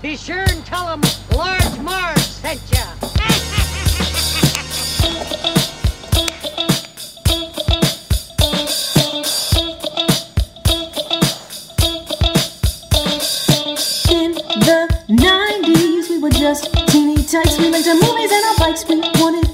Be sure and tell them Large Marge sent ya. In the 90s, we were just teeny tykes. We rented movies and our bikes. We wanted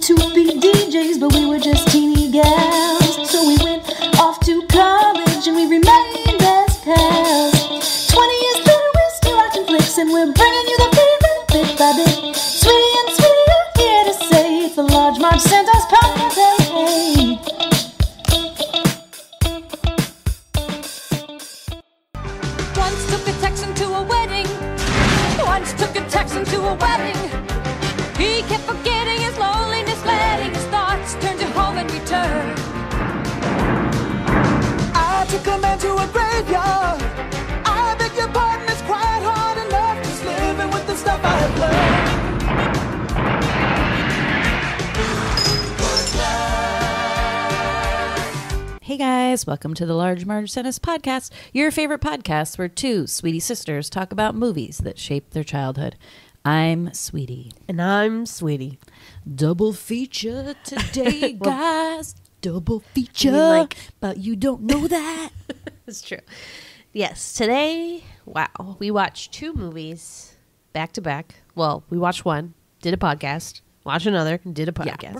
welcome to the Large Marge Podcast, your favorite podcast where two sweetie sisters talk about movies that shaped their childhood. I'm Sweetie. And I'm Sweetie. Double feature today, guys. Double feature. like- but you don't know that. It's true. Yes, today, wow, we watched two movies back to back. Well, we watched one, did a podcast, watched another, did a Yeah,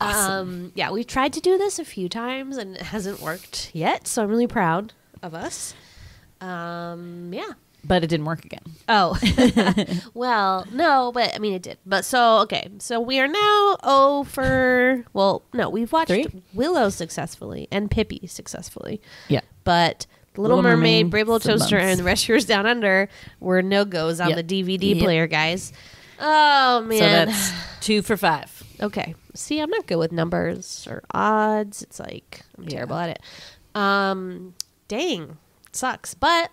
podcast. Um, yeah, we've tried to do this a few times and it hasn't worked yet, so I'm really proud of us. Um, yeah. but it didn't work again. Oh, well, no, but I mean it did. But so okay, so we are now oh for well, no, we've watched Three? Willow successfully and Pippi successfully. Yeah. But The Little, Little Mermaid, Mermaid, Brave Little Toaster, bumps. and The Rescuers Down Under were no goes on Yep. the DVD Yep. player, guys. Oh man. So that's two for five. Okay. See, I'm not good with numbers or odds. It's like I'm terrible at it. Um, dang, it sucks. But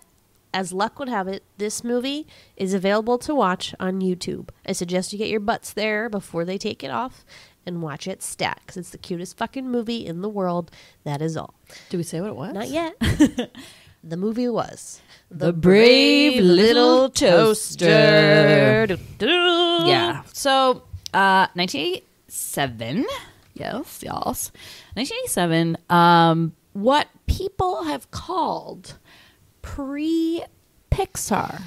as luck would have it, this movie is available to watch on YouTube. I suggest you get your butts there before they take it off and watch it because it's the cutest fucking movie in the world. That is all. Do we say what it was? Not yet. the movie was The Brave Little Toaster. Doo-doo. Yeah. So, uh, 1987. Yes, yes. 1987. Um, what people have called pre Pixar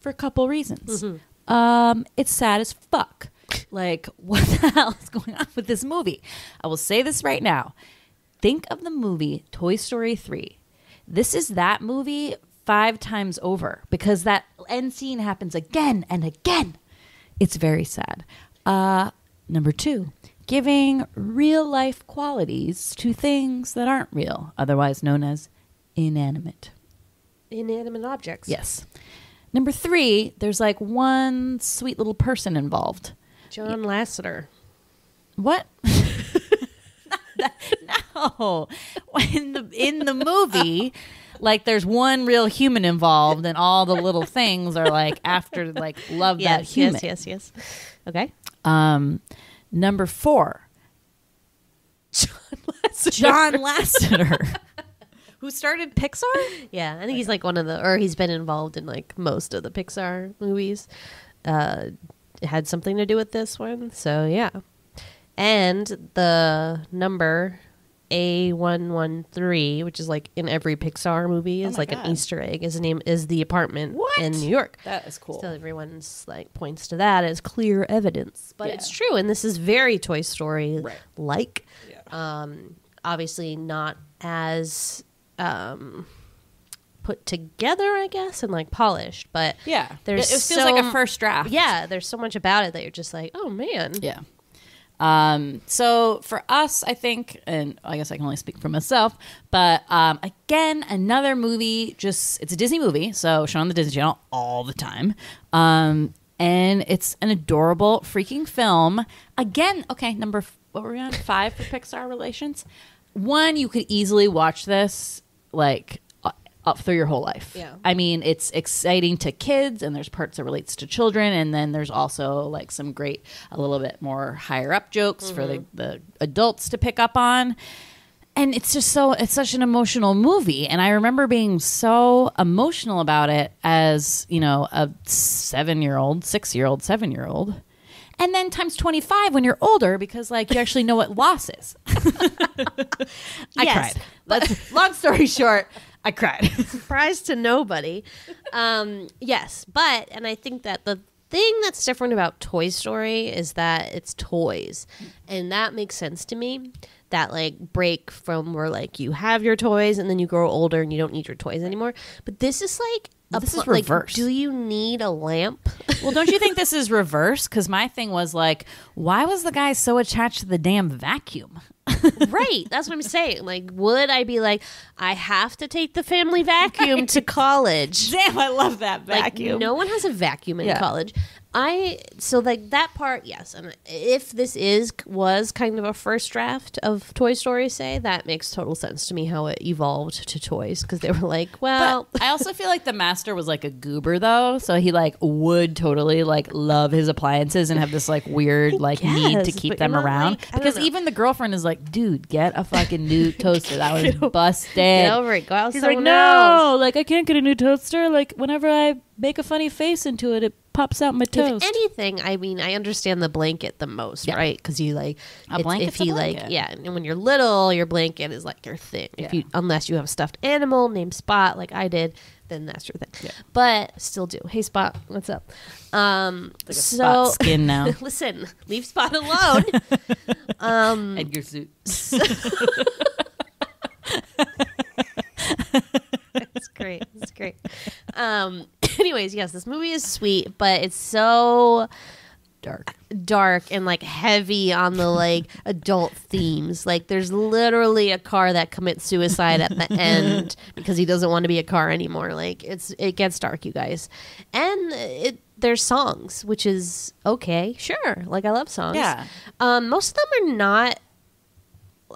for a couple reasons. Um, it's sad as fuck. Like, what the hell is going on with this movie? I will say this right now. Think of the movie Toy Story 3. This is that movie five times over because that end scene happens again and again. It's very sad. Uh, number two, giving real life qualities to things that aren't real, otherwise known as inanimate. Inanimate objects. Yes. Number three, there's like one sweet little person involved. John Lasseter. What? no. In the in the movie, like there's one real human involved, and all the little things are like after like love that human. yes, yes, yes. Okay. Um, number four, John Lasseter, who started Pixar. Yeah, I think he's like one of the, or he's been involved in like most of the Pixar movies. Uh, had something to do with this one, so yeah. And the number A one one three, which is like in every Pixar movie, is my like God. an Easter egg. Is the name is the apartment What? in New York. That is cool. So everyone's like points to that as clear evidence, but Yeah. it's true, and this is very Toy Story Right. like. Um, obviously not as um, put together, I guess, and like polished, but Yeah, there's it, it feels so like a first draft. Yeah, there's so much about it that you're just like, oh man, Yeah. Um, so for us, I think, and I guess I can only speak for myself, but um, again, another movie. Just it's a Disney movie, so shown on the Disney Channel all the time. Um, and it's an adorable freaking film. Again, okay, number what were we on? Five for Pixar relations. One, you could easily watch this like up through your whole life. Yeah. I mean, it's exciting to kids and there's parts that relates to children and then there's also like some great a little bit more higher up jokes mm-hmm. for the, mm-hmm. the adults to pick up on. And it's just so it's such an emotional movie and I remember being so emotional about it as, you know, a 7-year-old, 6-year-old, 7-year-old and then times 25 when you're older because like you actually know what loss is i Yes, cried Let's, long story short i cried surprise to nobody. Um, yes, but and I think that the thing that's different about Toy Story is that it's toys, and that makes sense to me. That like break from where like you have your toys and then you grow older and you don't need your toys anymore. But this is like a This is pl- like, reverse. do you need a lamp? well don't you think this is reverse because my thing was like why was the guy so attached to the damn vacuum right. That's what I'm saying. Like, would I be like, I have to take the family vacuum to college? damn i love that Like no one has a vacuum in Yeah. college. I so like that part, yes. And if this is was kind of a first draft of Toy Story, say that makes total sense to me how it evolved to toys because they were like, well, I also feel like the master was like a goober though, so he like would totally like love his appliances and have this like weird like need to keep them around. like- because even the girlfriend is like, dude, get a fucking new toaster. That was busted. get over it. Go out He's like, no, else. like I can't get a new toaster. Like whenever I make a funny face into it, it pops out my If anything, I mean, I understand the blanket the most, Yeah. right? Because you like A it's- blanket's If a you like, yeah, and when you're little, your blanket is like your thing. If you, unless you have a stuffed animal named Spot, like I did, then that's your thing. But still do. Hey, Spot, what's up? Um, Like a so spot skin now. listen, leave Spot alone. um, Edgar suit. That's great. That's great. Um, anyways, yes, this movie is sweet, but it's so Dark. dark and like heavy on the like adult themes. Like there's literally a car that commits suicide at the end because he doesn't want to be a car anymore. Like it's it gets dark, you guys. And it there's songs, which is okay, sure. Like I love songs. Yeah. Um, most of them are not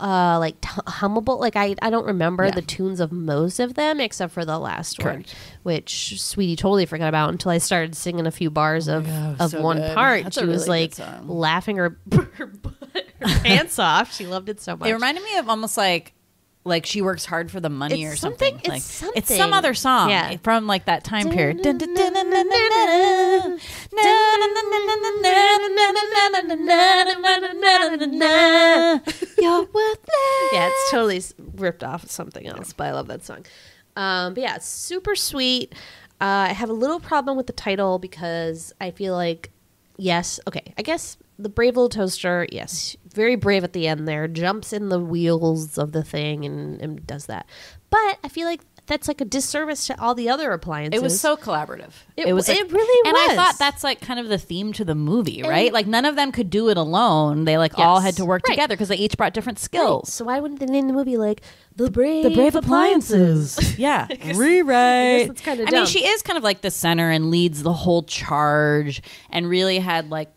uh like t- hummable like i i don't remember Yeah. the tunes of most of them except for the last one which sweetie totally forgot about until i started singing a few bars of God, of so one good. part. That's she was like laughing her, her, butt- her pants off. She loved it so much. It reminded me of almost like like she works hard for the money It's or something. something- Like it's it's some other song Yeah. from like that time period. You're worthless. yeah it's totally ripped off of something else but i love that song um but yeah it's super sweet uh, i have a little problem with the title because i feel like yes okay i guess the brave little toaster yes very brave at the end there jumps in the wheels of the thing and, and does that but i feel like that's like a disservice to all the other appliances It was so collaborative. It- was. it really was. and I thought that's like kind of the theme to the movie, right? Like none of them could do it alone. They like all had to work Right. together because they each brought different Right. skills. so why wouldn't they name the movie like the brave The brave appliances. yeah, rewrite. that's kinda I mean, she is kind of like the center and leads the whole charge, and really had like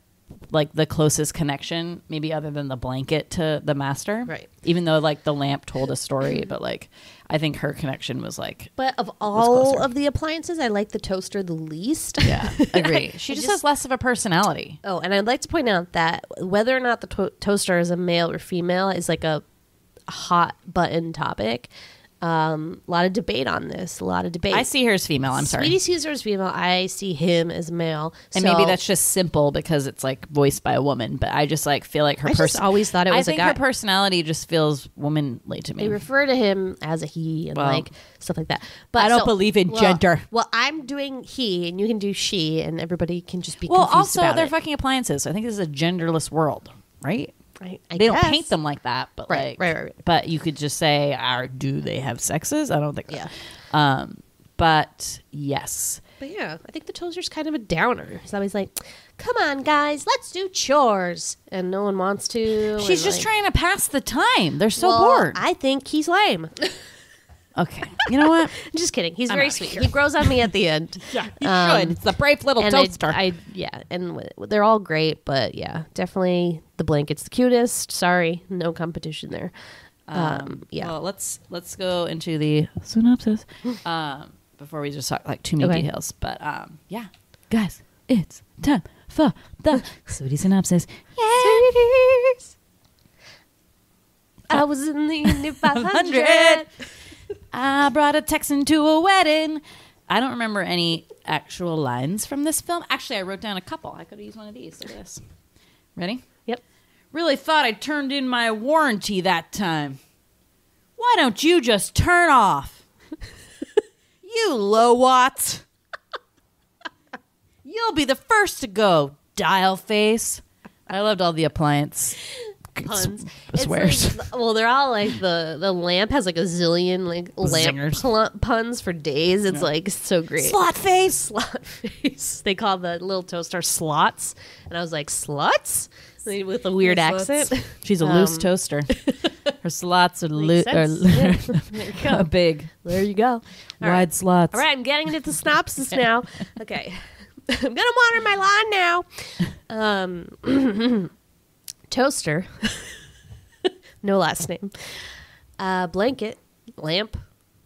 like the closest connection, maybe other than the blanket to the master. Right. Even though like the lamp told a story, but like I think her connection was like. But of all of the appliances, I like the toaster the least. Yeah, agree. She just, just- has less of a personality. Oh, and I'd like to point out that whether or not the to- toaster is a male or female is like a hot button topic. Um, a lot of debate on this. A lot of debate. I see her as female. I'm sorry. Sweetie Caesar as female. I see him as male. And So- maybe that's just simple because it's like voiced by a woman, but I just like feel like her I just person. always thought it I was a think guy. her personality just feels womanly to me. they refer to him as a he and Well, like stuff like that. But I don't believe in well- gender. Well, I'm doing he, and you can do she, and everybody can just be well, confused also about they're it. fucking appliances. I think this is a genderless world, right? Right, I they don't paint them like that, but Right, like, right, right, right. But you could just say, "Are do they have sexes?" I don't think. Yeah. So. Um, but yes, But yeah, I think the toaster's kind of a downer. He's always like, "Come on, guys, let's do chores," and no one wants to. she's just like, trying to pass the time. They're so well, bored. I think he's lame. okay, you know what? I'm just kidding. He's I'm very sweet. He grows on me at the end. Yeah, you Um, should. It's a brave little and I, toaster. I, yeah, and w- they're all great, but yeah, definitely the blanket's the cutest. Sorry, no competition there. Um, yeah, Well, let's let's go into the synopsis um, before we just talk like too many Okay. details. But um, yeah, guys, it's time for the sweetie synopsis. Yeah. I was in the Indy 500. 100. I brought a Texan to a wedding. I don't remember any actual lines from this film. Actually, I wrote down a couple. I could have used one of these. Look at this. Ready? Yep. Really thought I turned in my warranty that time. Why don't you just turn off? you low watts. You'll be the first to go, dial face. I loved all the appliance Puns. s- It's swears. like- well, they're all like the the lamp has like a zillion like lamp pl- puns for days. It's like so great. Slot face. slot face. They call the little toaster slots, and I was like sluts with a weird accent. She's a loose Um, toaster. Her slots are, Makes are. Yeah. There you go. big, There you go. All wide right. slots. All right, I'm getting into the synopsis now. Okay. I'm gonna water my lawn now. Um, toaster, no last name. Uh, blanket, lamp,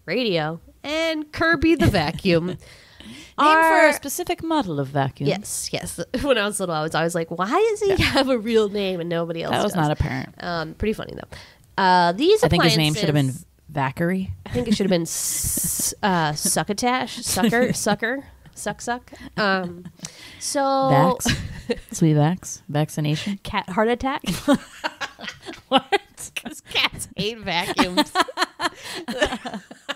radio, and Kirby the vacuum. Name are- for a specific model of vacuum. Yes, yes. When I was little, I was always like, "Why does he have a real name and nobody else?" that was does? not apparent. Um, pretty funny though. Uh, these I think his name should have been Vackery. I think it should have been s- uh, succotash, sucker, sucker, suck, suck. Um, so Vax. Sweet Vax. Vaccination. cat heart attack. What? Because cats hate vacuums.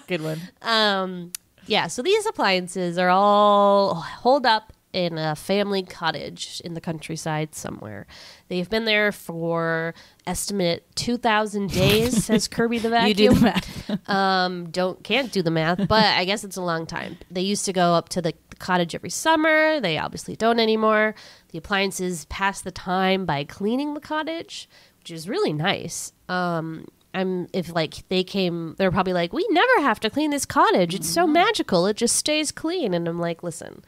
Good one. um, yeah. So these appliances are all holed up in a family cottage in the countryside somewhere. They've been there for estimate two thousand days. says Kirby the vacuum. You do the math. um, don't can't do the math, but I guess it's a long time. They used to go up to the, the cottage every summer. They obviously don't anymore. The appliances pass the time by cleaning the cottage, which is really nice. Um, I'm if like they came, they're probably like, we never have to clean this cottage. It's Mm-hmm. so magical. It just stays clean. And I'm like, listen.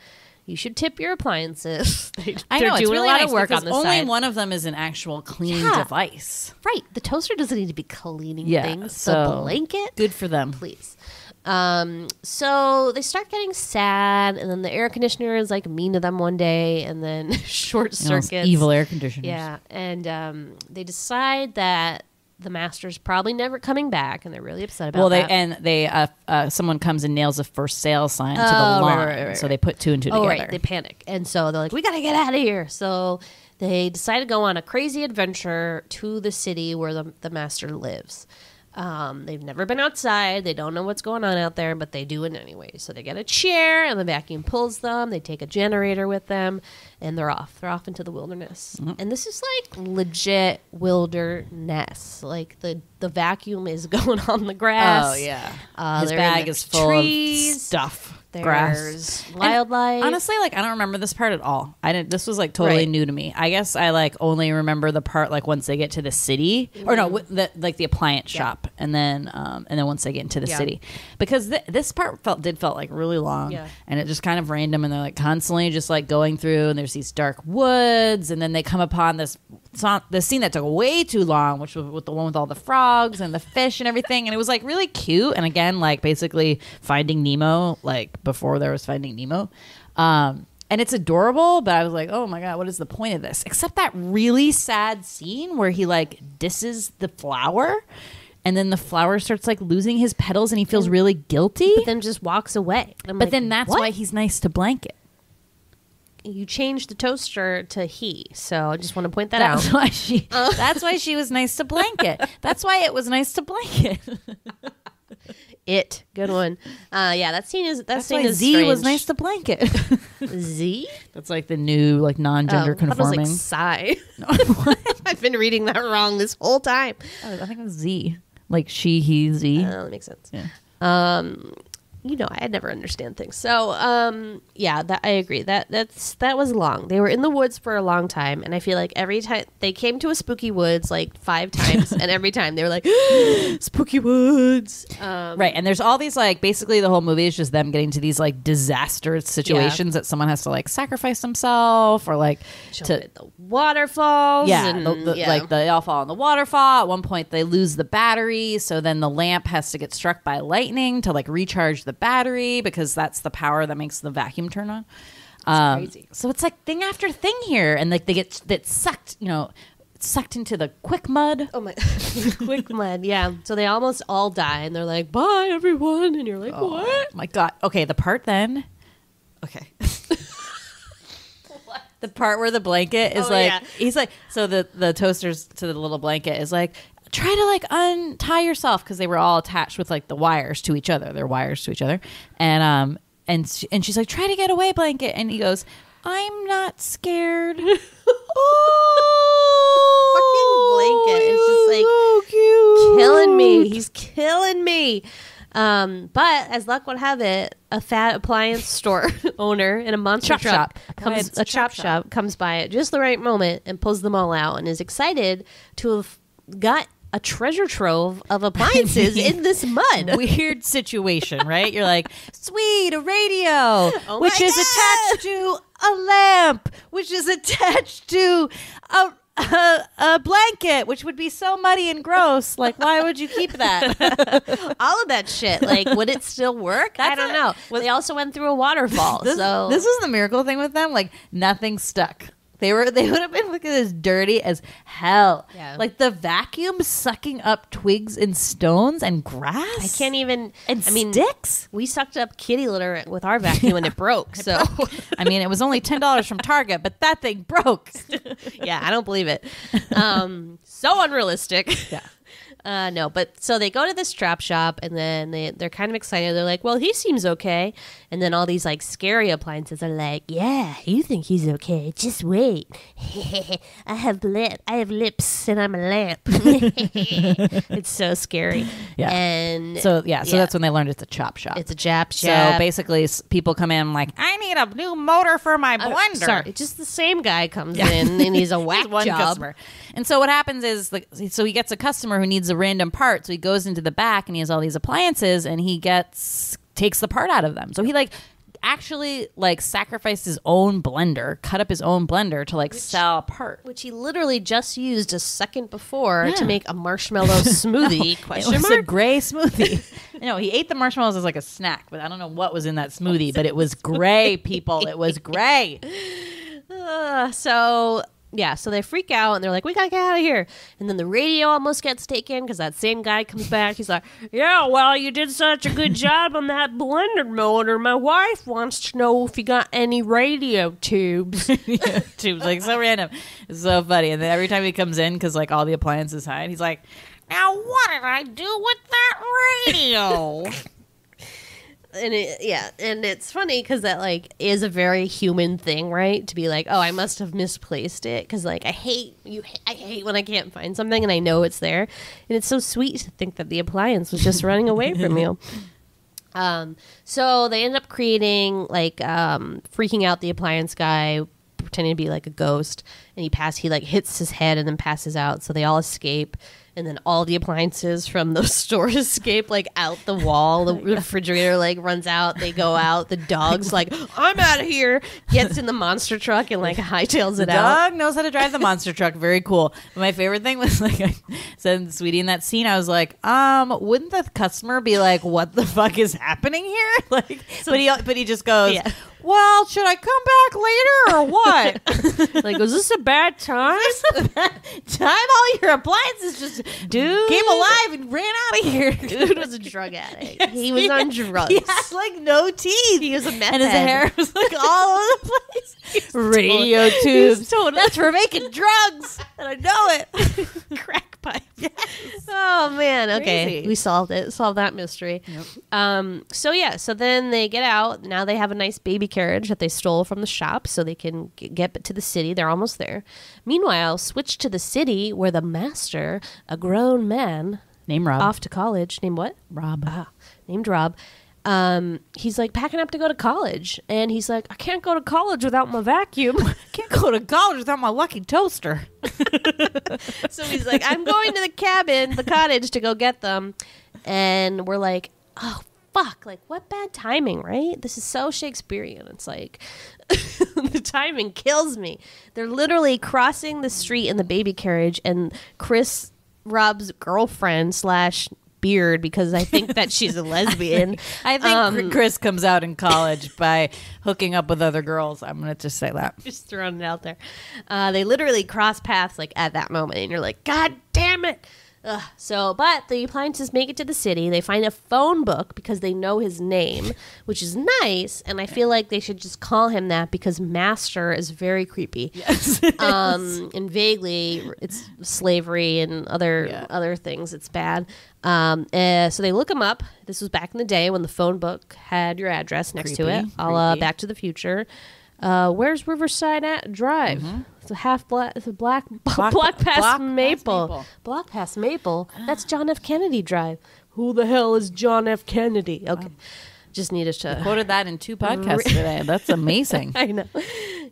You should tip your appliances. They, I know it's really a lot nice of work on the only side. one of them is an actual cleaning Yeah. device. right, the toaster doesn't need to be cleaning Yeah, things. so the blanket, Good for them. please. Um, so they start getting sad, and then the air conditioner is like mean to them one day, and then short You know, circuits. evil air conditioners. Yeah, and um, they decide that the master's probably never coming back, and they're really upset about that. Well, they that. and they uh, uh, someone comes and nails a for sale sign to Oh, the right, lawn, right, right, so they put two and two oh together. right, they panic, and so they're like, "We gotta get out of here." So they decide to go on a crazy adventure to the city where the, the master lives. Um, they've never been outside. They don't know what's going on out there, but they do it anyway. So they get a chair, and the vacuum pulls them. They take a generator with them, and they're off. They're off into the wilderness. Mm-hmm. And this is like legit wilderness. Like the the vacuum is going on the grass. oh yeah, Uh, his bag is full trees. of stuff. There's grass. wildlife. Honestly, like I don't remember this part at all. I didn't. This was like totally Right. new to me. I guess I like only remember the part like once they get to the city, or no, wi- the, like the appliance shop, and then um and then once they get into the Yeah. city, because th- this part felt did felt like really long, Yeah. and it just kind of random, and they're like constantly just like going through, and there's these dark woods, and then they come upon this so- the scene that took way too long, which was with the one with all the frogs and the fish and everything, and it was like really cute, and again like basically Finding Nemo, like before there was Finding Nemo. Um, and it's adorable, but I was like, oh my god, what is the point of this? Except that really sad scene where he like disses the flower, and then the flower starts like losing his petals, and he feels really guilty. but then just walks away. I'm But like, then that's what? why he's nice to blanket. You changed the toaster to he. So I just want to point that That's out. why she. That's why she was nice to blanket. That's why it was nice to blanket. It good one. Uh, yeah, that scene is that That's scene why is Z was nice to blanket. Z. That's like the new like non-gender Oh, I was conforming. like Psy. I've been reading that wrong this whole time. Oh, I think it was Z. Like she, he, Z. Oh, that makes sense. Yeah. Um, you know, I never understand things. So, um, yeah, that I agree. That that's that was long. They were in the woods for a long time, and I feel like every time they came to a spooky woods like five times, and every time they were like, "Spooky woods." Um, Right, and there's all these like basically the whole movie is just them getting to these like disaster situations that someone has to like sacrifice themselves or like jump to the waterfalls. yeah, and, the, the, yeah. like they all fall in the waterfall. At one point, they lose the battery, so then the lamp has to get struck by lightning to like recharge the battery because that's the power that makes the vacuum turn on. Um, crazy. So it's like thing after thing here, and like they get that sucked. You know, sucked into the quick mud. Oh my, quick mud. Yeah. So they almost all die, and they're like, "Bye, everyone," and you're like, "What?" Oh my god. Okay, the part then. Okay. the part where the blanket is Oh, like yeah. he's like so the the toasters to the little blanket is like try to like untie yourself because they were all attached with like the wires to each other. They're wires to each other, and um and she, and she's like try to get away, blanket, and he goes. I'm not scared. oh, blanket is just, like, so cute. killing me. He's killing me. Um, but as luck would have it, a fat appliance store owner in a monster Chop truck shop. Ahead, comes a a chop chop shop comes by at just the right moment and pulls them all out and is excited to have got a treasure trove of appliances in this mud. weird situation, right? You're like, sweet, a radio, Oh which is God. attached to a lamp, which is attached to a, a, a blanket, which would be so muddy and gross. Like, why would you keep that? all of that shit. Like, would it still work? I don't a- know. was- they also went through a waterfall. this, so this is the miracle thing with them. Like, nothing stuck. They were they would have been looking as dirty as hell. Yeah. Like the vacuum sucking up twigs and stones and grass. I can't even. and I mean, sticks. we sucked up kitty litter with our vacuum and it broke. So I mean, it was only ten dollars from Target, but that thing broke. yeah, I don't believe it. Um, so unrealistic. Yeah. Uh, no, but so they go to this trap shop and then they, they're kind of excited. They're like, well, he seems okay. And then all these like scary appliances are like, yeah, you think he's okay. Just wait. I have lip. I have lips and I'm a lamp. it's so scary. Yeah. And So yeah, so Yeah. that's when they learned it's a chop shop. it's a Jap shop. so basically, people come in like, I need a new motor for my Uh, blender. Sorry, just the same guy comes in and he's a whack one job. customer. And so what happens is, the, so he gets a customer who needs a random part. So he goes into the back and he has all these appliances, and he gets takes the part out of them. So he like actually like sacrificed his own blender, cut up his own blender to like sell a part. Which he literally just used a second before Yeah. to make a marshmallow smoothie? question it was mark. a gray smoothie. no, he ate the marshmallows as like a snack, but I don't know what was in that smoothie. But it was gray, people. It was gray. Uh, so yeah, so they freak out and they're like, "We gotta get out of here!" And then the radio almost gets taken because that same guy comes back. He's like, "Yeah, well, you did such a good job on that blender motor. My wife wants to know if you got any radio tubes." Tubes like so random. It's so funny. And then every time he comes in, because like all the appliances hide, he's like, "Now what did I do with that radio?" and it, yeah, and it's funny because that like is a very human thing, right? To be like, "Oh, I must have misplaced it," because like I hate you. I hate when I can't find something and I know it's there, and it's so sweet to think that the appliance was just running away from you. Um, so they end up creating like um, freaking out the appliance guy, pretending to be like a ghost, and he pass he like hits his head and then passes out. So they all escape, and then all the appliances from those stores escape like out the wall. The refrigerator like runs out. They go out. The dog's like, "I'm out of here." Gets in the monster truck and like hightails The it out. dog knows how to drive the monster truck. Very cool. But my favorite thing was like I said, Sweetie, in that scene, I was like, um, wouldn't the customer be like, "What the fuck is happening here?" Like, but he but he just goes, Yeah. "Well, should I come back later or what?" Like, was this a bad time? Time all your appliances just Dude. came alive and ran out of here. Dude was a drug addict. he was on drugs. He had like no teeth. He was a meth and his hair was like all over the place. Radio tubes. totally- That's for making drugs, and I know it. crack pipe. Oh man. Okay, Crazy. we solved it. Solved that mystery. Um. So yeah. So then they get out. Now they have a nice baby carriage that they stole from the shop, so they can get to the city. They're almost there. Meanwhile, switch to the city where the master, a grown man, Name Rob. off to college, named what? Rob. Ah, named Rob. Um, he's like packing up to go to college, and he's like, I can't go to college without my vacuum. I Can't go to college without my lucky toaster. So he's like, I'm going to the cabin, the cottage to go get them. And we're like, oh, fuck. Like, what bad timing, right? This is so Shakespearean. It's like, the timing kills me. They're literally crossing the street in the baby carriage, and Chris, Rob's girlfriend slash beard because I think that she's a lesbian. I think Chris comes out in college by hooking up with other girls. I'm gonna just say that. just throwing it out there. Uh, they literally cross paths like at that moment, and you're like, God damn it! Ugh. So, but the appliances make it to the city. They find a phone book because they know his name, which is nice. And I feel like they should just call him that because Master is very creepy. Yes, um, and vaguely it's slavery and other Yeah. other things. It's bad. Um, uh, so they look him up. This was back in the day when the phone book had your address next to it. Creepy, I'll uh, creepy. Back to the Future. Uh, where's Riverside at Drive? It's a half black. It's a black Black- block past Block past Maple. Maple. Block past Maple. That's John F. Kennedy Drive. Who the hell is John F. Kennedy? Okay, um, just needed to. Quoted that in two podcasts today. That's amazing. I know.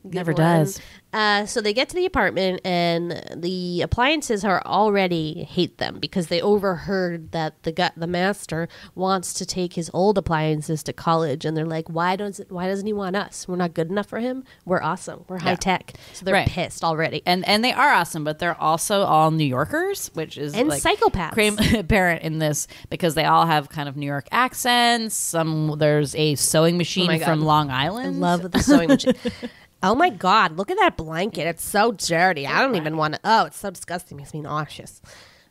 Never one. does. Uh, so they get to the apartment, and the appliances are already hate them because they overheard that the gu- the master wants to take his old appliances to college, and they're like, "Why does it, Why doesn't he want us? We're not good enough for him. We're awesome. We're high Yeah. tech." So they're Right. pissed already. and and they are awesome, but they're also all New Yorkers, which is And like psychopaths. cram- apparent in this because they all have kind of New York accents. Some there's a sewing machine Oh from Long Island. I love the sewing machine. Oh my god, look at that blanket. It's so dirty. I don't even want to. Oh, it's so disgusting. Makes me nauseous.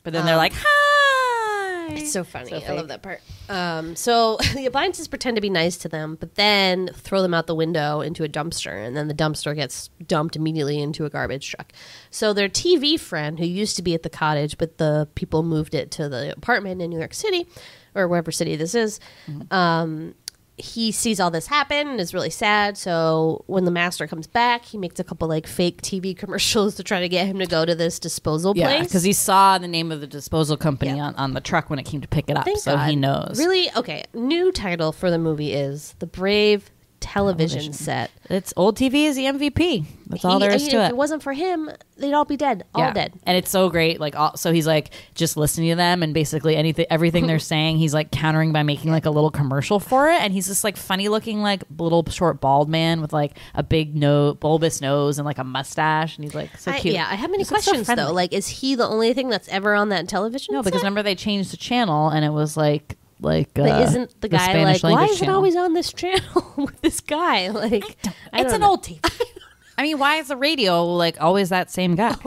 but then they're like, "Hi." It's so funny. I love that part. Um, so the appliances pretend to be nice to them, but then throw them out the window into a dumpster, and then the dumpster gets dumped immediately into a garbage truck. So their TV friend, who used to be at the cottage, but the people moved it to the apartment in New York City, or wherever city this is, um, he sees all this happen and is really sad. So when the master comes back, he makes a couple like fake TV commercials to try to get him to go to this disposal Yeah, place. because he saw the name of the disposal company Yeah. on, on the truck when it came to pick it up, Thank so he knows. Really? Okay. New title for the movie is The Brave Television, Television. Set. It's old TV is the MVP. That's all He- there I is mean, to if it. it wasn't for him, they'd all be dead. All Yeah. dead. and it's so great. Like, all, so he's like just listening to them, and basically anything, everything they're saying, he's like countering by making like a little commercial for it. And he's this like funny looking, like little short bald man with like a big nose, bulbous nose, and like a mustache, and he's like so I- cute. yeah, I have many He's, like, so questions though. Like, is he the only thing that's ever on that television? no, because remember they changed the channel, and it was like like uh, But isn't the guy Spanish like, why language is it always on this channel with this guy? Like, I It's don't an know. old TV. I mean, why is the radio like always that same guy?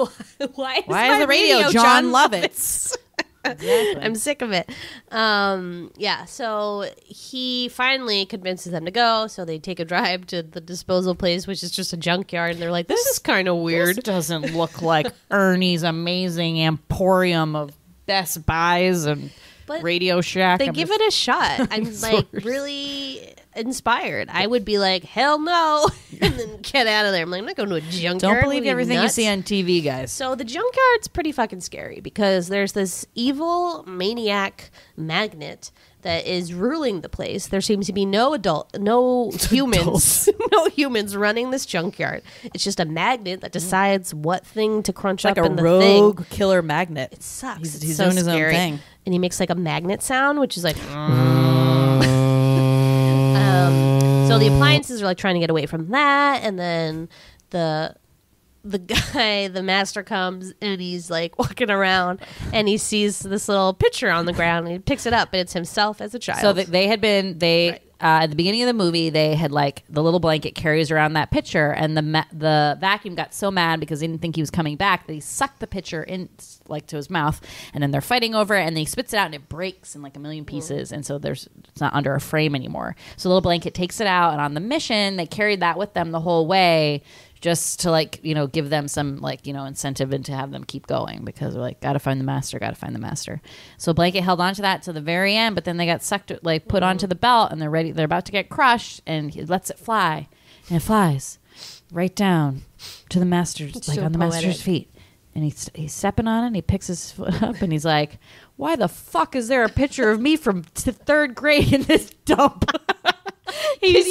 why is, Why is the radio, Jon Lovitz? I'm sick of it. Um, yeah, so he finally convinces them to go. So they take a drive to the disposal place, which is just a junkyard, and they're like, "This, is kind of This weird." doesn't look like Ernie's amazing emporium of Best Buys and But Radio Shack. They I'm give just- it a shot. I'm like really inspired. I would be like, "Hell no!" and then get out of there. I'm like, I'm not going to a junkyard. Don't believe everything nuts? you see on TV, guys. So the junkyard's pretty fucking scary because there's this evil maniac magnet that is ruling the place. There seems to be no adult, no humans, no humans running this junkyard. It's just a magnet that decides what thing to crunch like up a in the rogue thing. killer magnet. It sucks. He's, It's he's so doing his scary. own thing. and he makes like a magnet sound, which is like. um, so the appliances are like trying to get away from that, and then the the guy, the master comes and he's like walking around, and he sees this little picture on the ground, and he picks it up, and it's himself as a child. So th- they had been they Right. uh, at the beginning of the movie they had like the little blanket carries around that picture and the ma- the vacuum got so mad because they didn't think he was coming back that he sucked the picture in like to his mouth and then they're fighting over it and he spits it out and it breaks in like a million pieces and so there's it's not under a frame anymore. So the little blanket takes it out and on the mission they carried that with them the whole way just to like you know give them some like you know incentive and to have them keep going because they're like gotta find the master gotta find the master so blanket held on to that to the very end but then they got sucked like put onto the belt and they're ready they're about to get crushed and he lets it fly and it flies right down to the master's like so on the poetic. master's feet and he's, he's stepping on it and he picks his foot up and he's like why the fuck is there a picture of me from t- third grade in this dump he's,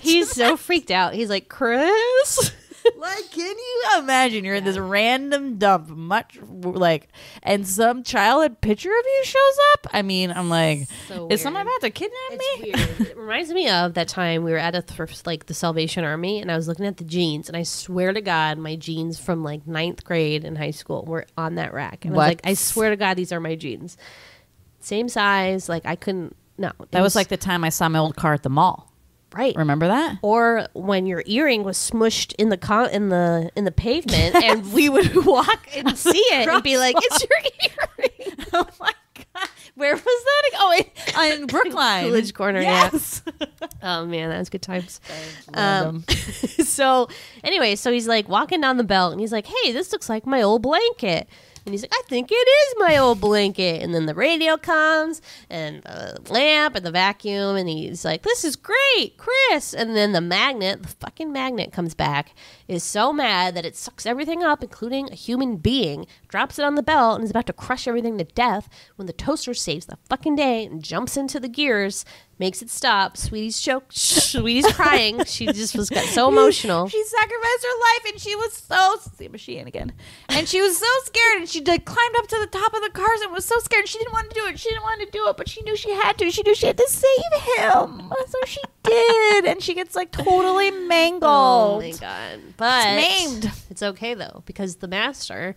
he's so freaked out. He's like, Chris. Like, can you imagine you're in this random dump, much like, and some childhood picture of you shows up? I mean, I'm like, So is someone about to kidnap me? Weird. It reminds me of that time we were at a thrift, like the Salvation Army, and I was looking at the jeans, and I swear to God, my jeans from like ninth grade in high school were on that rack. And I What? was like, I swear to God, these are my jeans. same size. Like I couldn't. No, That was like the time I saw my old car at the mall. Right. Remember that? Or when your earring was smushed in the con- in the in the pavement, and we would walk and see it and be like, "It's your earring." oh my god, where was that? Oh, in, in Brookline, Coolidge Corner, yeah. Yes. Oh man, that was good times. Random. Um, so anyway, so he's like walking down the belt and he's like, "Hey, this looks like my old blanket." And he's like, "I think it is my old blanket." And then the radio comes and the lamp and the vacuum and he's like, "This is great, Chris." And then the magnet, the fucking magnet comes back, is so mad that it sucks everything up including a human being, drops it on the belt and is about to crush everything to death when the toaster saves the fucking day and jumps into the gears. Makes it stop. Sweetie's choked. Sweetie's crying. She just was got so emotional. She sacrificed her life, and she was so see machine again. And she was so scared, and she like climbed up to the top of the cars and was so scared. She didn't want to do it. She didn't want to do it, but she knew she had to. She knew she had to save him, so she did. And she gets like totally mangled. Oh my god! But maimed. it's okay though because the master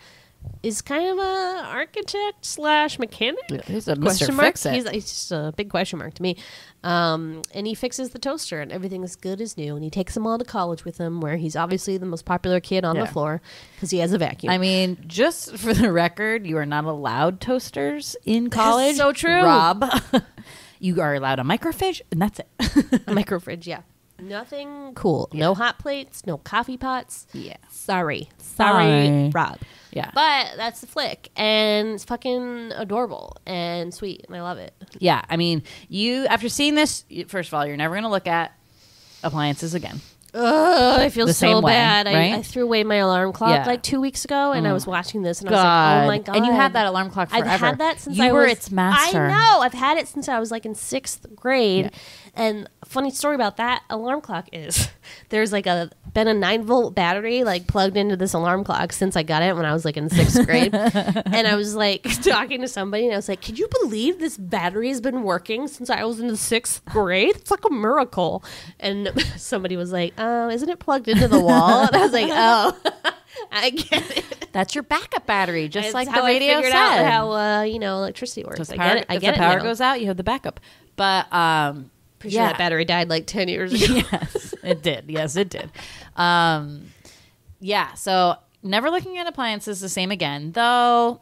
is kind of a architect slash mechanic. He's a Question Mr. mark. He's, he's just a big question mark to me. Um, and he fixes the toaster, and everything is good as new. And he takes them all to college with him, where he's obviously the most popular kid on Yeah. the floor because he has a vacuum. I mean, just for the record, you are not allowed toasters in college. so true. Rob. you are allowed a microfiche, and that's it. a micro fridge, yeah. Nothing cool. No hot plates. No coffee pots. Yeah. Sorry. Sorry, Sorry. Rob. Yeah. But that's the flick. And it's fucking adorable and sweet. And I love it. Yeah, I mean, you after seeing this, first of all, you're never going to look at appliances again. Ugh, I feel The so same way, bad. I, right? I threw away my alarm clock Yeah. like two weeks ago and I mm. was watching this and I was like, oh my God. And you had that alarm clock I've forever. had that since You I were was, its master. I know. I've had it since I was like in sixth grade. And funny story about that alarm clock is there's like a been a nine volt battery like plugged into this alarm clock since I got it when I was like in sixth grade. and I was like talking to somebody and I was like, Can you believe this battery has been working since I was in the sixth grade? It's like a miracle. And somebody was like, Oh, isn't it plugged into the wall? And I was like, Oh, I get it. That's your backup battery, just It's like how the radio I figured said. out how uh, you know electricity works. Because I power, get it. I if get the it power now. goes out, you have the backup. But um, Pretty sure that battery died like ten years ago. yes, it did. Yes, it did. Um, yeah. So never looking at appliances the same again, though.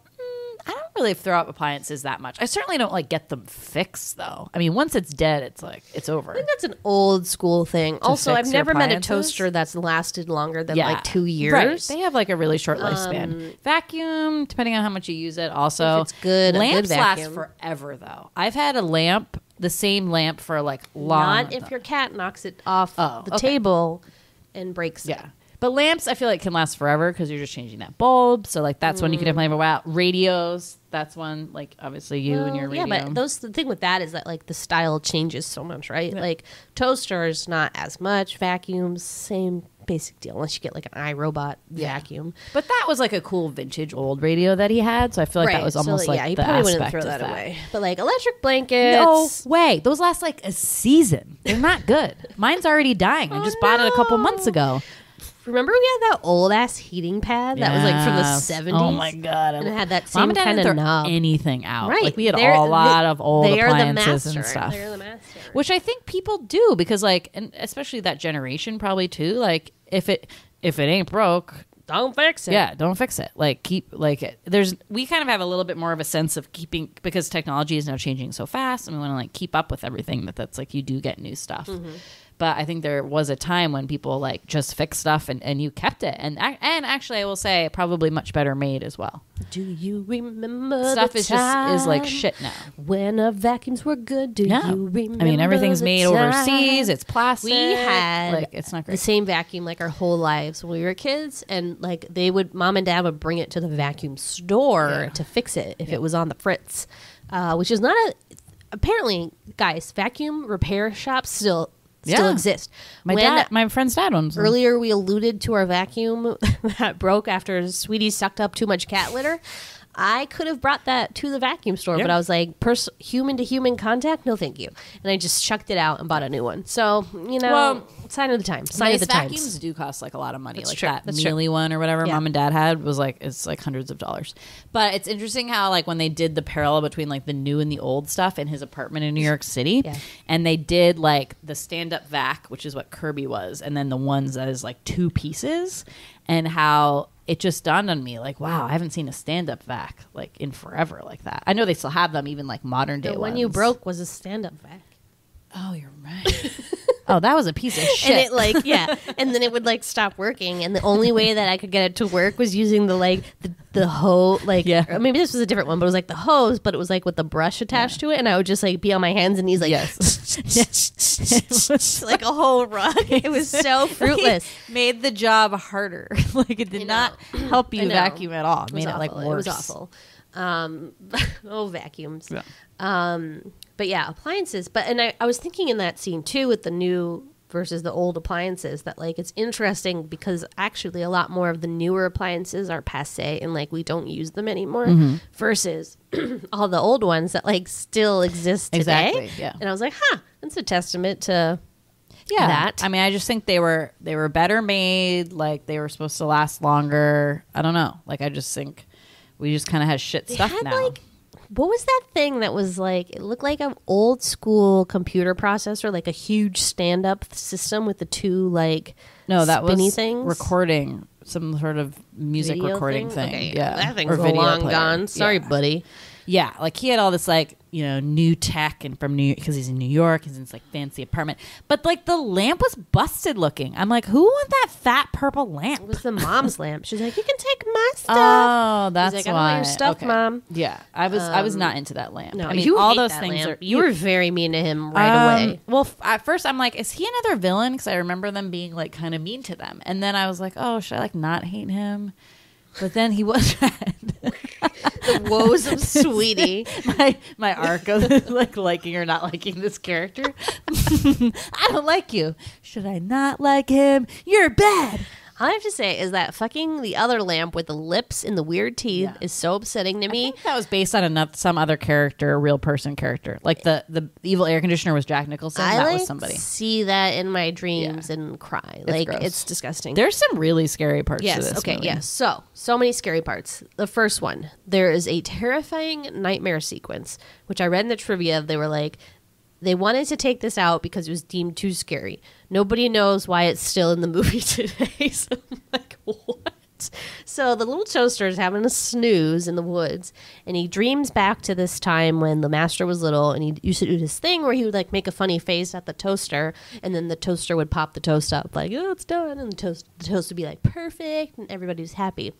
I don't really throw out appliances that much. I certainly don't like get them fixed though. I mean, once it's dead, it's like it's over. I think that's an old school thing. also, I've never met a appliances? toaster that's lasted longer than like two years. Right. They have like a really short um, lifespan. vacuum, depending on how much you use it. Also, If it's good, a good lamps last vacuum. forever though. I've had a lamp, the same lamp for like long. Not if your cat knocks it off Oh, the okay. table and breaks it. Yeah. But lamps, I feel like can last forever because you're just changing that bulb. So like that's one you can mm. definitely have a while. Radios, that's one like obviously you and your radio. yeah, but those the thing with that is that like the style changes so much, right? Like toasters, not as much. Vacuums, same basic deal. Unless you get like an iRobot vacuum. But that was like a cool vintage old radio that he had. So I feel like that was So, almost like yeah, you the probably wouldn't throw of that, away. But like electric blankets. No way. Those last like a season. They're not good. Mine's already dying. I just bought it a couple months ago. Remember we had that old ass heating pad that was like from the seventies. Oh my god! And it had that same kind of knob. anything out. Right. Like we had They're- a lot they- of old they are the appliances and stuff. They're the master. Which I think people do because like, and especially that generation probably too. Like if it if it ain't broke, Don't fix it. yeah, don't fix it. Like keep like it. There's we kind of have a little bit more of a sense of keeping because technology is now changing so fast, and we want to like keep up with everything. That that's like you do get new stuff. Mm-hmm. But I think there was a time when people like just fixed stuff and, and you kept it, and and actually I will say probably much better made as well. Do you remember Stuff is just is like shit now. when our vacuums were good? Do Yeah, you remember? I mean everything's made overseas. It's plastic. We had like it's not the same vacuum like our whole lives when we were kids, and like they would, mom and dad would bring it to the vacuum store Yeah. to fix it if it was on the fritz, uh, which is not a. Apparently, guys, vacuum repair shops still still Yeah. exist. My When- dad, my friend's dad owns them. Earlier, we alluded to our vacuum that broke after Sweetie sucked up too much cat litter. I could have brought that to the vacuum store, but I was like, pers- human to human contact, no, thank you, and I just chucked it out and bought a new one. So you know, Well, sign of the times, sign of the vacuums times. do cost like a lot of money. That's like true. that That's true. Miele one or whatever Yeah. mom and dad had was like it's like hundreds of dollars. But it's interesting how like when they did the parallel between like the new and the old stuff in his apartment in New York City, Yeah. and they did like the stand up vac, which is what Kirby was, and then the ones that is like two pieces, and how it just dawned on me like wow I haven't seen a stand up vac like in forever like that. I know they still have them even like modern day The one ones. you broke was a stand-up vac. Oh, you're right. oh, that was a piece of shit. And it like yeah, and then it would like stop working, and the only way that I could get it to work was using the like the, the hose, like Yeah. maybe this was a different one, but it was like the hose, but it was like with the brush attached to it, and I would just like be on my hands and knees like yes. like a whole rug. It was so fruitless. made the job harder. like it did not help you vacuum at all. It It was made it like worse. It was awful. Um, oh, vacuums. Yeah. Um, but yeah, appliances. But and I, I was thinking in that scene too with the new versus the old appliances that like it's interesting because actually a lot more of the newer appliances are passe and like we don't use them anymore Mm-hmm. versus all the old ones that like still exist today. Exactly, yeah. And I was like, huh, that's a testament to Yeah. that. I mean, I just think they were they were better made. Like they were supposed to last longer. I don't know. Like I just think we just kind of have shit They stuff had, now. like what was that thing that was like it looked like an old school computer processor like a huge stand up system with the two like no, that spinny was things recording some sort of music Video recording thing. Okay, Yeah, that thing's long player. gone sorry Yeah. buddy Yeah, like he had all this like you know new tech and from New because he's in New York, he's in this like fancy apartment. But like the lamp was busted looking. I'm like, who want that fat purple lamp? it was the mom's lamp she's like you can take my stuff Oh, that's like, "I don't why. want your stuff, Okay. Mom." Yeah, I was I was not into that lamp. no I mean, you all those things lamp. are. you were very mean to him right Um, away Well, f- at first I'm like, is he another villain? Because I remember them being like kind of mean to them, and then I was like, oh, should I like not hate him? But then he was the woes of sweetie my my arc of like liking or not liking this character. I don't like you. Should I not like him? You're bad. All i have to say is that fucking the other lamp with the lips and the weird teeth Yeah. is so upsetting to I me think that was based on another some other character, a real person character. Like the the evil air conditioner was Jack Nicholson. I that like was somebody. see that in my dreams and cry. like gross. it's disgusting. There's some really scary parts to yes. this. Okay. movie. Yes. So so many scary parts. The first one, there is a terrifying nightmare sequence, which I read in the trivia. They were like, they wanted to take this out because it was deemed too scary. Nobody knows why it's still in the movie today. so I'm like, what? So the little toaster is having a snooze in the woods, and he dreams back to this time when the master was little, and he used to do this thing where he would like make a funny face at the toaster, and then the toaster would pop the toast up like, "Oh, it's done," and the toast the toast would be like perfect, and everybody was happy.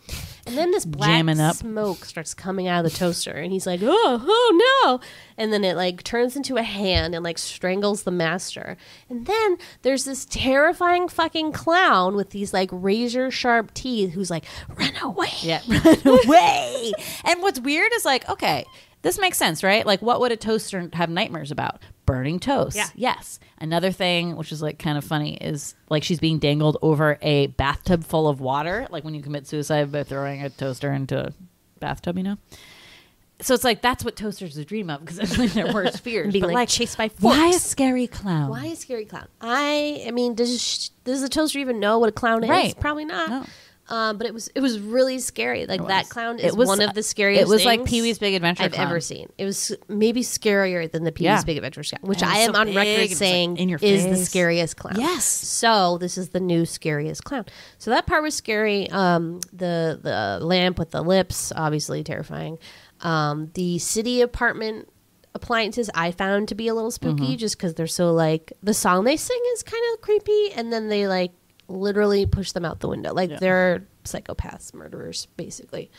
And then this black Jamming up. smoke starts coming out of the toaster, and he's like, "Oh, oh no!" And then it like turns into a hand and like strangles the master. And then there's this terrifying fucking clown with these like razor sharp teeth who's like, "Run away!" Yeah, run away. and what's weird is like, okay, this makes sense, right? Like, what would a toaster have nightmares about? Burning toast. Yeah. Yes. Another thing, which is like kind of funny, is like she's being dangled over a bathtub full of water, like when you commit suicide by throwing a toaster into a bathtub, you know. So it's like that's what toasters would dream of because it's like their worst fears. Being, But, like, chased by why a scary clown? Why a scary clown? I I mean, does does the toaster even know what a clown is? Right. Probably not. No. Um, but it was it was really scary. Like that clown it was- one of the scariest. it was like Pee-wee's Big Adventure I've clown. ever seen. It was maybe scarier than the Pee Wee's Yeah. Big Adventure clown, which I am so on big, record it's, like, saying in your is the scariest clown. Yes. So this is the new scariest clown. So that part was scary. Um, the the lamp with the lips, obviously terrifying. Um, the city apartment appliances I found to be a little spooky Mm-hmm. just because they're so like the song they sing is kind of creepy, and then they like literally push them out the window like they're psychopaths, murderers, basically.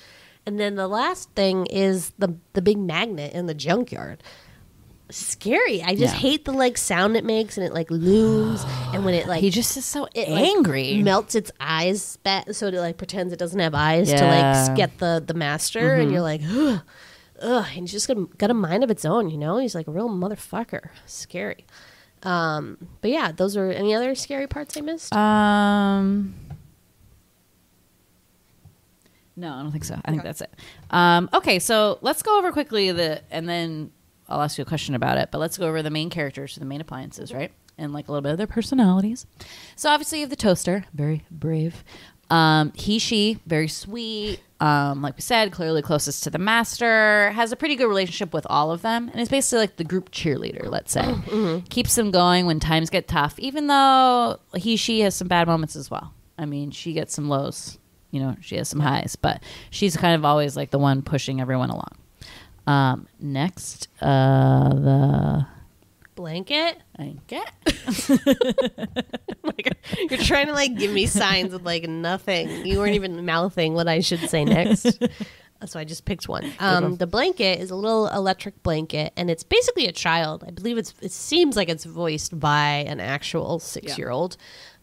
And then the last thing is the the big magnet in the junkyard scary. I just Yeah. hate the like sound it makes and it like looms and when it like he just is so it like, angry. melts its eyes back so it like pretends it doesn't have eyes to Yeah. Mm-hmm. like get the the master and you're like ugh, ugh and he's just got got a mind of its own you know he's like a real motherfucker scary um but yeah those are any other scary parts I missed Um, No, I don't think so. I think that's it. Um, okay, so let's go over quickly the, and then I'll ask you a question about it. But let's go over the main characters, the main appliances, right? And like a little bit of their personalities. So obviously you have the toaster, very brave. Um, he, she, very sweet. Um, like we said, clearly closest to the master. Has a pretty good relationship with all of them, and is basically like the group cheerleader. Let's say keeps them going when times get tough. Even though he, she has some bad moments as well. I mean, she gets some lows you know she has some highs but she's kind of always like the one pushing everyone along um next uh the Blanket. I get Like, you're trying to like give me signs with like nothing. You weren't even mouthing what I should say next. So I just picked one. Um, the blanket is a little electric blanket, and it's basically a child. I believe it's. It seems like it's voiced by an actual six year old.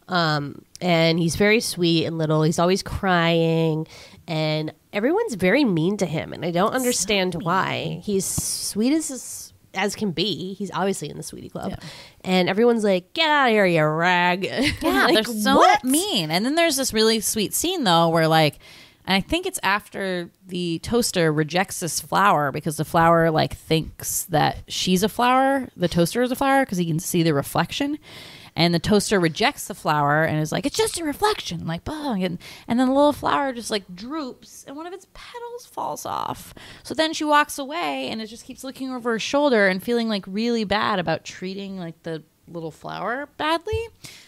Um, and he's very sweet and little. He's always crying, and everyone's very mean to him, and I don't understand why. He's sweet as as can be. He's obviously in the sweetie club, and everyone's like, "Get out of here, you rag!" yeah Like, they're so what? mean and then there's this really sweet scene though where like and i think it's after the toaster rejects this flower because the flower like thinks that she's a flower the toaster is a flower because he can see the reflection and the toaster rejects the flower and is like it's just a reflection like bang and, and then the little flower just like droops and one of its petals falls off so then she walks away and it just keeps looking over her shoulder and feeling like really bad about treating like the little flower badly.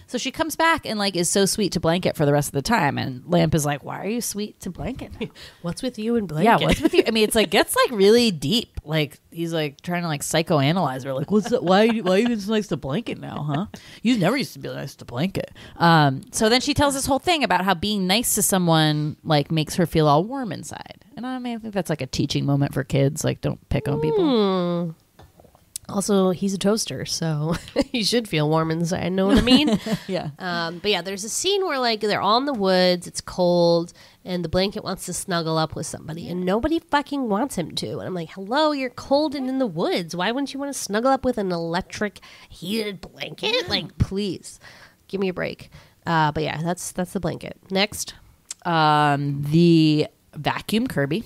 So she comes back and like is so sweet to Blanket for the rest of the time. And Lamp is like, "Why are you sweet to Blanket?" now?" What's with you and blanket? yeah, what's with you? I mean, it's like gets like really deep. Like he's like trying to like psychoanalyze her. Like, what's the, why? Why are you so nice to Blanket now, huh? You never used to be nice to Blanket. Um. So then she tells this whole thing about how being nice to someone like makes her feel all warm inside. And I mean, I think that's like a teaching moment for kids. Like, don't pick on people. Also, he's a toaster, so he should feel warm inside. I know what I mean? Yeah. Um, but yeah, there's a scene where like they're all in the woods, it's cold, and the blanket wants to snuggle up with somebody, and nobody fucking wants him to. And I'm like, hello, you're cold and in the woods. Why wouldn't you want to snuggle up with an electric heated blanket? Like, please, give me a break. Uh, but yeah, that's that's the blanket. Next, Um. The vacuum Kirby.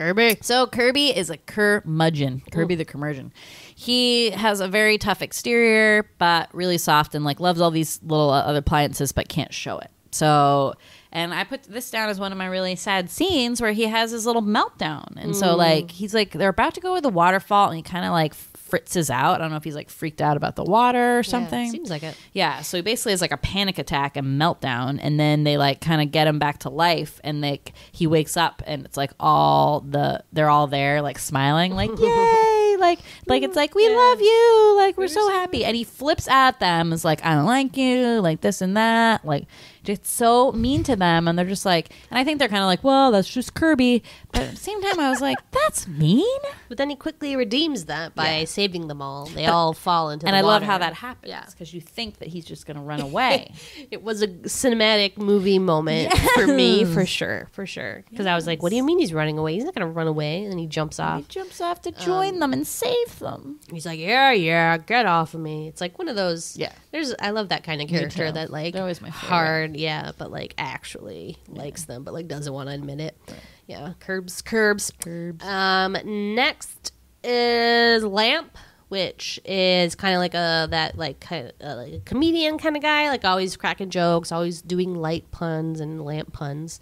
Kirby. So Kirby is a curmudgeon. Kirby the curmudgeon. He has a very tough exterior, but really soft and like loves all these little uh, other appliances, but can't show it. So, and I put this down as one of my really sad scenes where he has his little meltdown, and so like he's like they're about to go with the waterfall, and he kind of like fritzes out. I don't know if he's like freaked out about the water or something. seems like it. Yeah, so he basically has like a panic attack and meltdown, and then they like kind of get him back to life, and like he wakes up, and it's like all the they're all there, like smiling, like yay, like like it's like we love you, like we're so happy, and he flips at them, is like I don't like you, like this and that, like just so mean to them, and they're just like, and I think they're kind of like, well, that's just Kirby, but at the same time, I was like, that's mean, But then he quickly redeems that by saving them all. They all fall into and the I love water. how that happens, Yeah. because you think that he's just gonna run away. It was a cinematic movie moment for me, for sure, for sure. Because I was like, "What do you mean he's running away? He's not going to run away." And then he jumps off. He jumps off to um, join them and save them. He's like, "Yeah, yeah, get off of me." It's like one of those. Yeah. There's. I love that kind of character too. that like They're always my favorite. hard, yeah, but like actually likes them, but like doesn't want to admit it. Yeah, curbs, curbs, curbs. Um, next is Lamp. Which is kind of like a that like kind of uh, like a comedian kind of guy, like always cracking jokes, always doing light puns and lamp puns.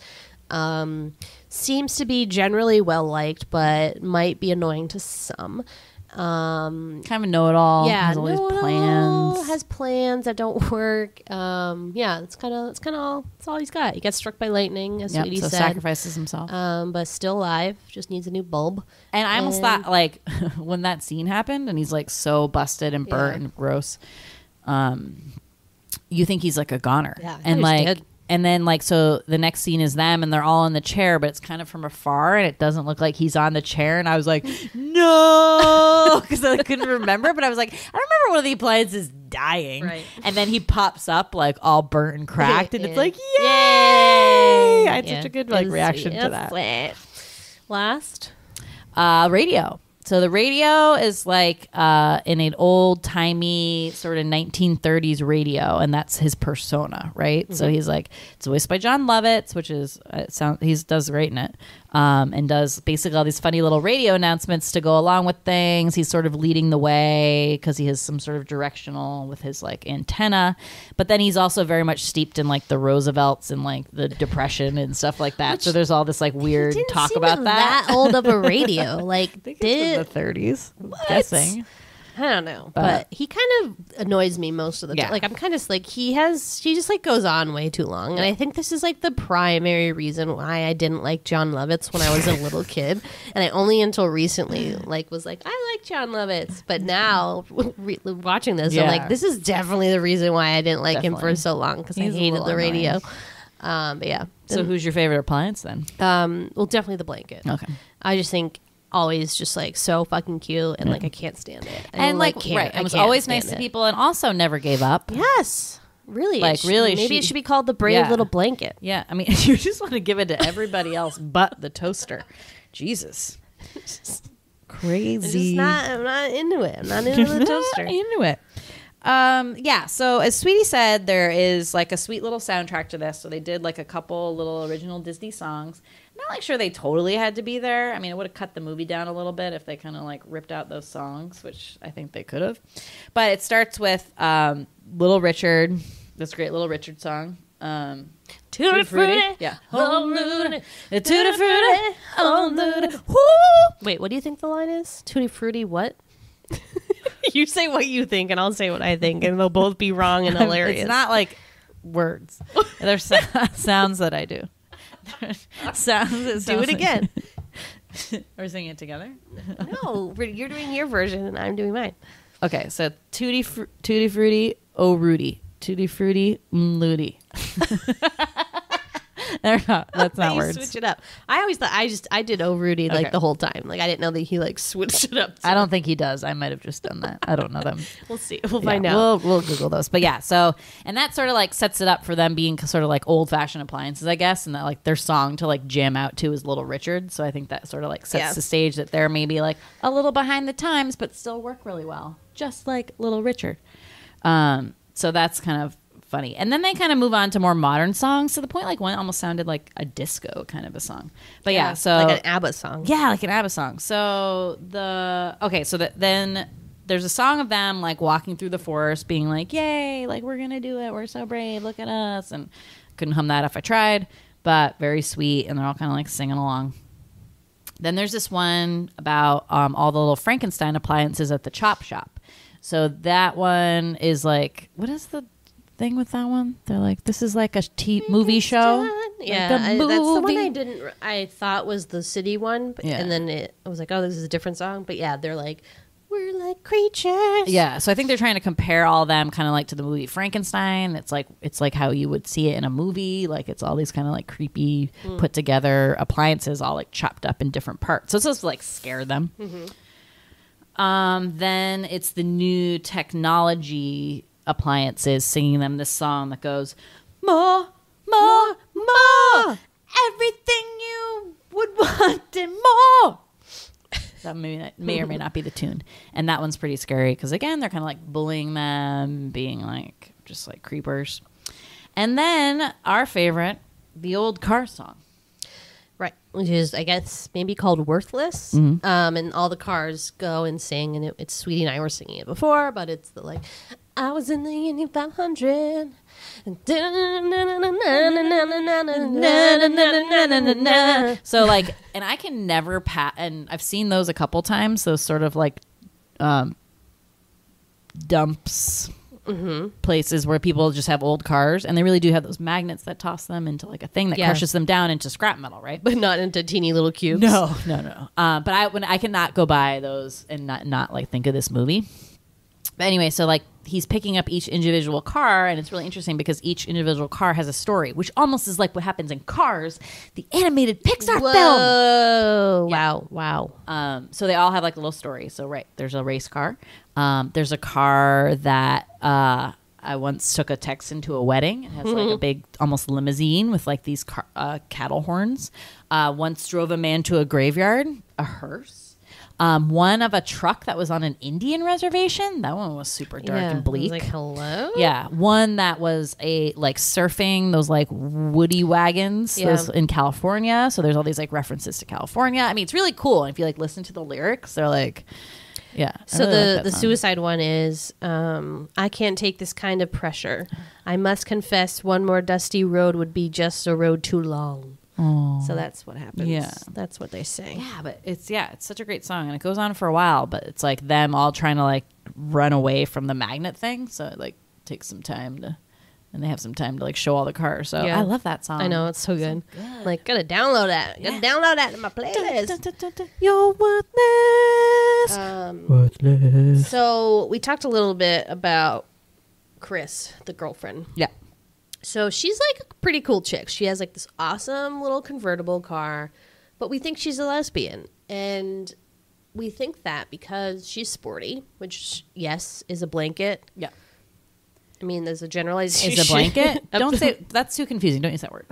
Um, seems to be generally well liked, but might be annoying to some. Um, Kind of know-it-all. yeah, has all these no, plans. has plans that don't work. Um, yeah, it's kind of it's kind of all that's all he's got. He gets struck by lightning, as Yep, Sweetie so said, sacrifices himself. um, but still alive. Just needs a new bulb. and I almost and- thought, like, when that scene happened, and he's like so busted and burnt Yeah. and gross. Um, you think he's like a goner, Yeah, and thought he was like. And then like, so the next scene is them, and they're all in the chair, but it's kind of from afar, and it doesn't look like he's on the chair, and I was like, no, because I couldn't remember, but I was like, I remember one of the appliances dying, Right. and then he pops up like all burnt and cracked, and it's like, yay! I had Yeah. such a good like reaction to that. Last, Uh, radio. So the radio is like uh, in an old timey sort of 1930s radio, and that's his persona, right? So he's like it's voiced by Jon Lovitz, which is uh, it sound he does great in it, um, and does basically all these funny little radio announcements to go along with things. He's sort of leading the way because he has some sort of directional with his like antenna, but then he's also very much steeped in like the Roosevelts and like the Depression and stuff like that. so there's all this like weird talk about that. that old of a radio. Like, I think did the 30s. I'm guessing. I don't know, But- but, he kind of annoys me most of the Yeah. time. Like I'm kind of like he has she just like goes on way too long, and I think this is like the primary reason why I didn't like Jon Lovitz when I was a little kid, and I only until recently like was like I like Jon Lovitz, but now re- watching this, I'm like this is definitely the reason why I didn't like him for so long because I hated the annoying. radio. Um, but yeah, So who's your favorite appliance then? um, well, definitely the blanket. Okay. I just think always just like so fucking cute, and like I can't stand it. I And like, can't- right, I was can't always stand nice to it. people and also never gave up. Yes, really. Like, should- really, maybe she- it should be called the brave Yeah. little blanket. Yeah, I mean, you just want to give it to everybody else but the toaster. Jesus. I'm Crazy. just not. I'm not into it. I'm not into the toaster. into it. Um, yeah, so as Sweetie said, there is like a sweet little soundtrack to this. So they did like a couple little original Disney songs. Not like sure they totally had to be there. I mean, it would have cut the movie down a little bit if they kind of like ripped out those songs, which I think they could have. But it starts with um, Little Richard, this great Little Richard song. Um, Tutti frutti, yeah. oh Looney, Tutti frutti, oh. Woo! Wait, what do you think the line is? Tutti frutti, what? you say what you think, and I'll say what I think, and they'll both be wrong and hilarious. It's not like words. There's so- sounds that I do. sounds. It Do it again. We're singing it together. no, you're doing your version, and I'm doing mine. Okay, so tutti fr- tutti frutti, oh Rudy, tutti frutti, Ludi. They're not. That's not words. switch it up. I always thought I just I did oh Rudy like the whole time. Like I didn't know that he like switched it up. I don't think he does. I might have just done that. I don't know them. We'll see. We'll Yeah, find out. We'll we'll Google those. But yeah, so and that sort of like sets it up for them being sort of like old fashioned appliances, I guess, and that like their song to like jam out to is Little Richard. So I think that sort of like sets Yeah. the stage that they're maybe like a little behind the times, but still work really well, just like Little Richard. Um, so that's kind of funny. And then they kind of move on to more modern songs to the point like one almost sounded like a disco kind of a song. But yeah, so like an ABBA song. yeah, like an ABBA song. So the okay, so that then there's a song of them like walking through the forest, being like, "Yay! Like we're gonna do it. We're so brave. Look at us!" And couldn't hum that if I tried, but very sweet, and they're all kind of like singing along. Then there's this one about um, all the little Frankenstein appliances at the chop shop. So that one is like, what is the thing with that one? They're like, this is like a t- movie show. Yeah, Like a I, that's the one. I didn't. I thought was the city one, but, Yeah. and then it, I was like, oh, this is a different song. But yeah, they're like, we're like creatures. Yeah, so I think they're trying to compare all them kind of like to the movie Frankenstein. It's like it's like how you would see it in a movie. Like it's all these kind of like creepy put together appliances all like chopped up in different parts. So it's supposed to like scare them. Um, then it's the new technology appliances singing them this song that goes more, more, more, everything you would want and more. That may, may or may not be the tune. And that one's pretty scary because, again, they're kind of like bullying them, being like just like creepers. And then our favorite, the old car song. right. Which is, I guess, maybe called worthless. Mm-hmm. Um, and all the cars go and sing, and it, it's Sweetie and I were singing it before, but it's the like, I was in the Indy 500. So, like, and I can never pat, and I've seen those a couple times, those sort of like um, dumps. Places where people just have old cars, and they really do have those magnets that toss them into like a thing that Yeah. crushes them down into scrap metal, right? But not into teeny little cubes. No, no, no. Um, but I when I cannot go by those and not not like think of this movie. But anyway, so like he's picking up each individual car, and it's really interesting because each individual car has a story, which almost is like what happens in Cars, the animated Pixar film. Whoa. Wow. Wow. Um, so they all have like a little story. So right, there's a race car. Um, there's a car that uh, I once took a Texan to a wedding. It has like a big, almost limousine with like these car, uh, cattle horns. Uh, once drove a man to a graveyard, a hearse. Um, one of a truck that was on an Indian reservation. That one was super dark Yeah, and bleak. like, hello. Yeah, one that was a like surfing those like woody wagons Yeah. those in California. So there's all these like references to California. I mean, it's really cool. And if you like listen to the lyrics, they're like, yeah. So really the that the song. suicide one is um, I can't take this kind of pressure. I must confess, one more dusty road would be just a road too long. So that's what happens. Yeah. that's what they say. Yeah, but it's yeah, it's such a great song, and it goes on for a while. But it's like them all trying to like run away from the magnet thing. So it like takes some time to, and they have some time to like show all the cars. So Yeah. I love that song. I know it's so good. Like, gotta download that. Gotta download that in my playlist. You're worthless. Um, So we talked a little bit about Chris, the girlfriend. yeah. So she's like a pretty cool chick. She has like this awesome little convertible car, but we think she's a lesbian. And we think that because she's sporty, which, yes, is a blanket. Yeah. I mean, there's a generalization. Is a blanket? Don't say that's too confusing. Don't use that word.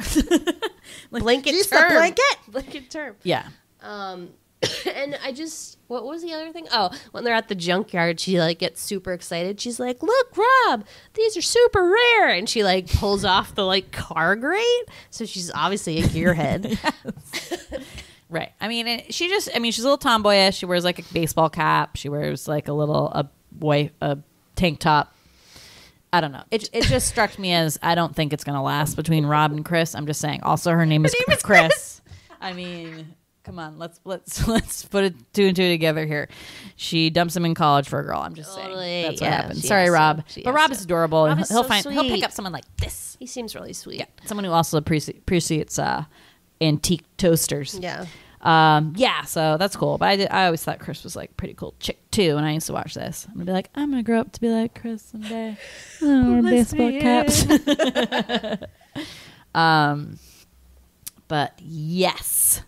blanket She's the term. blanket? Blanket term. yeah. Um, and I just, what was the other thing? Oh, when they're at the junkyard, she like gets super excited. She's like, "Look, Rob, these are super rare," and she like pulls off the like car grate. So she's obviously a gearhead. Right. I mean, it, she just. I mean, she's a little tomboyish. She wears like a baseball cap. She wears like a little a white a tank top. I don't know. It it just struck me as I don't think it's gonna last between Rob and Chris. I'm just saying. Also, her name is, Chris. I mean, come on. Let's let's let's put it two and two together here. She dumps him in college for a girl. I'm just saying. Totally. That's what happened. Sorry. Rob. But Rob is adorable. Rob and is he'll so find he'll pick up someone like this. he seems really sweet. Yeah, someone who also appreci- appreciates uh, antique toasters. Yeah. Um, yeah, so that's cool. But I, did, I always thought Chris was like pretty cool chick too. When I used to watch this, I'm gonna be like, I'm gonna grow up to be like Chris someday. Oh, wear baseball caps. um, but yes.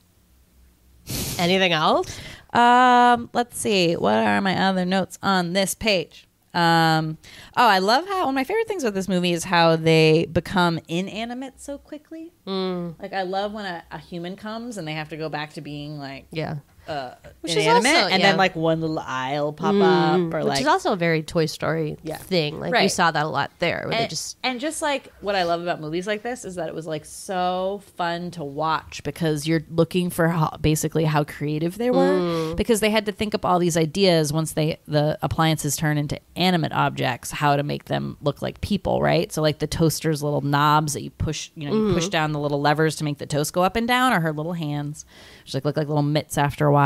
Anything else? Um, let's see. What are my other notes on this page? Um, oh, I love how one of my favorite things about this movie is how they become inanimate so quickly. Mm. Like I love when a, a human comes and they have to go back to being like Yeah. Uh, Which is also- and yeah. then like one little eye will pop up, or Which like is also a very Toy Story Yeah. thing. Like we saw that a lot there, where they and, just and just like what I love about movies like this is that it was like so fun to watch because you're looking for how, basically how creative they were Mm. because they had to think up all these ideas once they the appliances turn into animate objects how to make them look like people right so like the toaster's little knobs that you push you know you Mm-hmm. push down the little levers to make the toast go up and down are her little hands which like look like little mitts after a while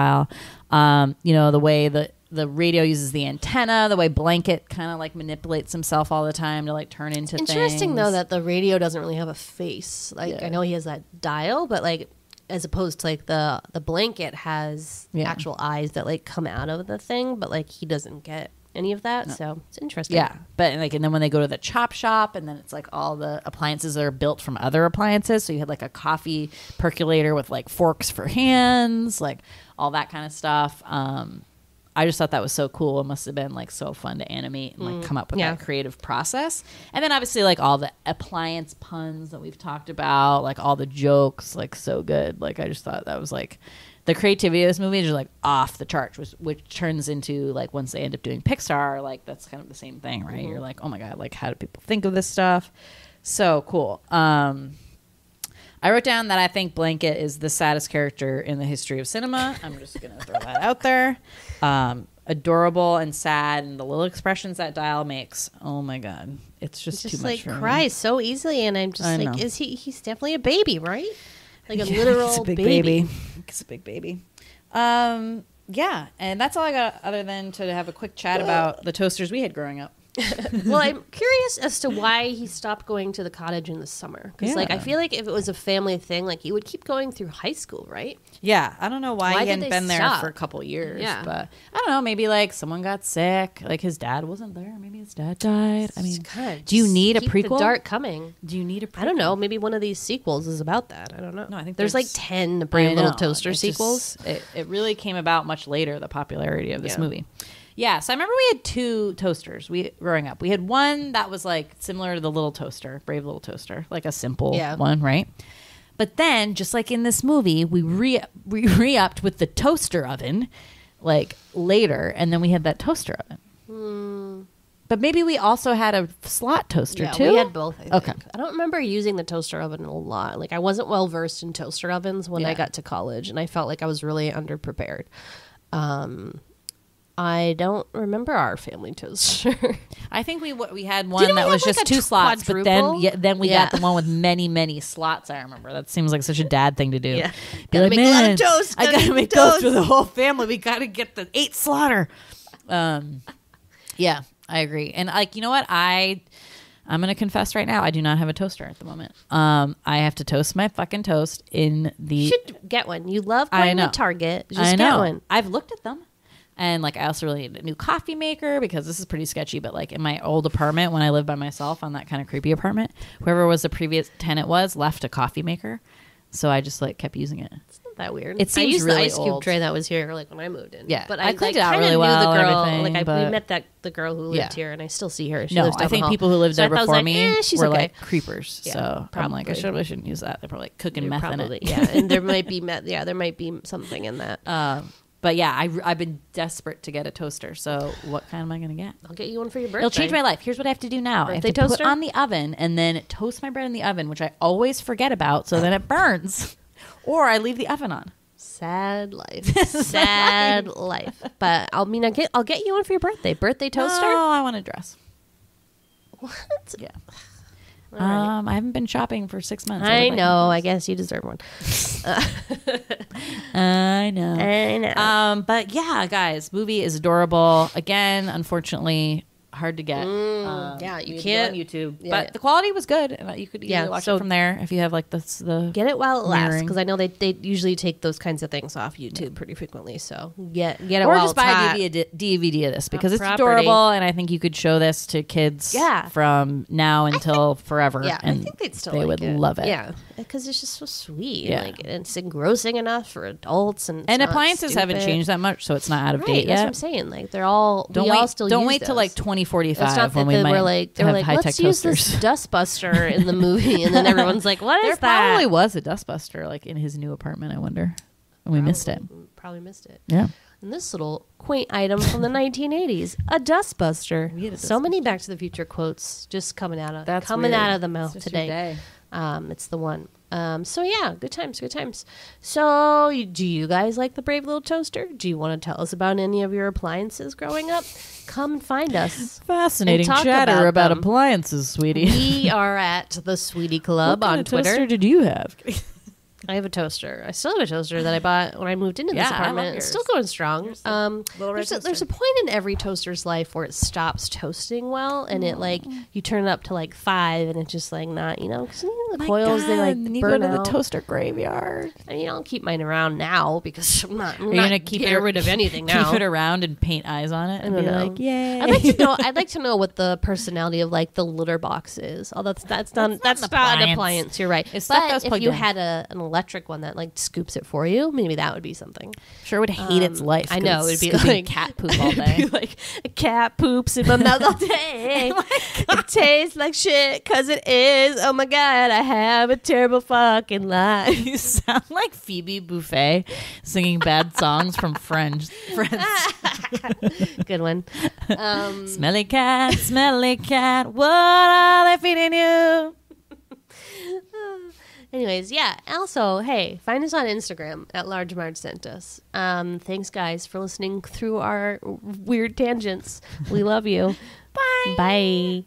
um, you know the way the the radio uses the antenna the way blanket kind of like manipulates himself all the time to like turn into Interesting things. though that the radio doesn't really have a face. Like Yeah. I know he has that dial, but like as opposed to like the the blanket has Yeah. actual eyes that like come out of the thing, but like he doesn't get any of that. So it's interesting. Yeah, but like, and then when they go to the chop shop, and then it's like all the appliances that are built from other appliances. So you had like a coffee percolator with like forks for hands, like all that kind of stuff. Um, I just thought that was so cool. It must have been like so fun to animate and like come up with Yeah. that creative process. And then obviously like all the appliance puns that we've talked about, like all the jokes, like so good. Like I just thought that was like the creativity of this movie is just like off the charts, which, which turns into like once they end up doing Pixar, like that's kind of the same thing, right? You're like, oh my god, like how do people think of this stuff? So cool. Um, I wrote down that I think Blanket is the saddest character in the history of cinema. I'm just gonna throw that out there. Um, adorable and sad, and the little expressions that Dial makes. Oh my god, it's just, Just too much like for me. cries so easily, and I'm just I like, know. is he? He's definitely a baby, right? Like a Yeah, literal it's a big baby. baby. It's a big baby. Um, yeah, and that's all I got. Other than to have a quick chat about the toasters we had growing up. well, I'm curious as to why he stopped going to the cottage in the summer. Because, like, I feel like if it was a family thing, like, he would keep going through high school, right? Yeah, I don't know why, Why he hadn't been there for a couple years. Yeah. but I don't know. Maybe like someone got sick. Like his dad wasn't there. Maybe his dad died. I mean, God, do you need a prequel? The dark coming. Do you need a? Prequel? I don't know. Maybe one of these sequels is about that. I don't know. No, I think there's, like ten I Brave Little. Toaster It's just- sequels. it, it really came about much later. The popularity of this Yeah. movie. Yeah, so I remember we had two toasters. We growing up, we had one that was like similar to the little toaster, Brave Little Toaster, like a simple Yeah. one, right? But then, just like in this movie, we re we re upped with the toaster oven, like later, and then we had that toaster oven. But maybe we also had a slot toaster. Yeah, too. we had both. I think. Okay. I don't remember using the toaster oven a lot. Like I wasn't well versed in toaster ovens when I got to college, and I felt like I was really underprepared. Um, I don't remember our family toaster. I think we we had one we that was have, like, just a two slots, but then quadruple? yeah, then we Yeah. got the one with many many slots. I remember that seems like such a dad thing to do. Yeah. Be Gotta like, make a lot of man, toast, I gotta gotta make make toast toast." for the whole family. We gotta get the eight slaughter. Um, yeah, I agree. And like, you know what? I I'm gonna confess right now, I do not have a toaster at the moment. Um, I have to toast my fucking toast in the. you should get one. You love I going know. to Target. Just I get know. one. I've looked at them. And like I also really need a new coffee maker because this is pretty sketchy. But like in my old apartment when I lived by myself on that kind of creepy apartment, whoever was the previous tenant was left a coffee maker. So I just like kept using it. It's not that weird. It seems I used really the ice cube old. tray that was here like when I moved in. Yeah. but I I, cleaned like, it out really knew well the girl. like I, we met that the girl who lived Yeah. here, and I still see her. She no, I think people who lived So there thought- I was before like, me eh, were okay. like creepers. Yeah, so I'm like, I probably. should I shouldn't use that. They're probably cooking meth Probably, in it. yeah, and there might be met. Yeah, there might be something in that. Um, but yeah, I, I've been desperate to get a toaster. So what kind am I going to get? I'll get you one for your birthday. It'll change my life. Here's what I have to do now. I have Birthday to toaster? put on the oven and then toast my bread in the oven, which I always forget about, so then it burns. or I leave the oven on. Sad life. Sad life. But I'll mean, I get. I'll get you one for your birthday. Birthday toaster. No, I want a dress. What? Yeah. Right. Um, I haven't been shopping for six months. I like know. I guess you deserve one. I know. I know. Um, but yeah, guys, movie is adorable. Again, unfortunately, hard to get. Um, Mm, yeah, you we had to go can't- on YouTube, yeah, but yeah. the quality was good. and You could Yeah, watch so- it from there if you have like the the get it while it lasts because I know they, they usually take those kinds of things off YouTube pretty frequently. So get get it or while just it's buy hot. a DVD, DVD of this because it's property. adorable, and I think you could show this to kids. Yeah. from now until forever. Yeah, and I think they'd still they like would it. love it. Yeah, because it's just so sweet. Yeah. like it's engrossing enough for adults and and not appliances haven't changed that much, so it's not out of Right, date that's yet. what I'm saying. Like they're all Don't we wait. all still don't use wait till those. like 2045 It's not that when we they might were like they were like let's use this dustbuster in the movie, and then everyone's like, "What There is that?" probably was a dustbuster like in his new apartment. I wonder. And we missed it. Probably missed it. Yeah. And this little quaint item from the 1980s, a dustbuster. A so many Back to the Future quotes just coming out of That's coming weird. out of the mouth It's just your today. Um, it's the one. Um, so yeah, good times, good times. So, do you guys like the Brave Little Toaster? Do you want to tell us about any of your appliances growing up? Come find us. Fascinating chatter about about, appliances, sweetie. We are at the Sweetie Club what kind on of Twitter. toaster did you have? I have a toaster. I still have a toaster that I bought when I moved into Yeah, this apartment. It's still going strong. Um, there's, a, there's a point in every toaster's life where it stops toasting well, and it like you turn it up to like five, and it's just like not, you know, because the My coils they like you burn go to out. the toaster graveyard. I mean, I'll keep mine around now because I'm not. I'm Are you not gonna keep getting it rid of anything now. Keep it around and paint eyes on it and be know. like, yay! I'd like to know. I'd like to know what the personality of like the litter box is. Oh, that's that's not that's, an not, an appliance. appliance. You're right. It's stuff but if you had a, an electric one that like scoops it for you, maybe that would be something. sure would hate its Um, life. I know it'd be like cat poop all day. like a cat poops in my mouth all day. it tastes like shit because it is. Oh my god, I have a terrible fucking life. you sound like Phoebe Buffay singing bad songs from Friends. Friends. Good one. Um, smelly cat, smelly cat. What are they feeding you? Anyways, yeah. Also, hey, find us on Instagram at Large Marge Sent Us. Um, thanks, guys, for listening through our weird tangents. We love you. Bye. Bye.